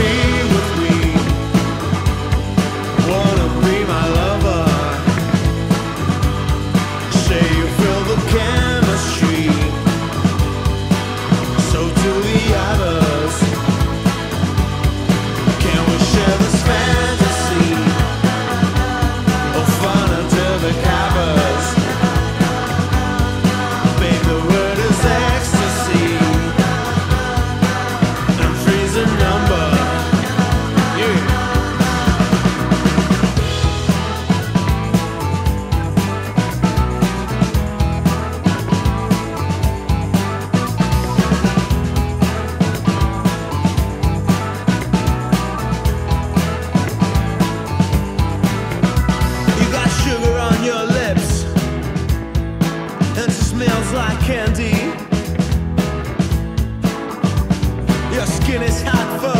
be skin is hot for